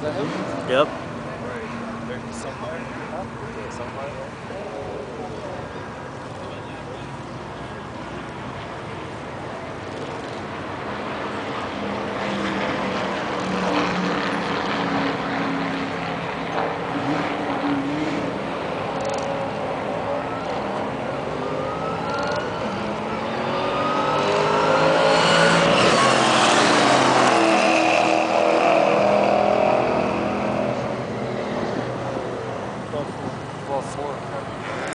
that him? Yep. Right. Somewhere. Somewhere. Fósforo. cara.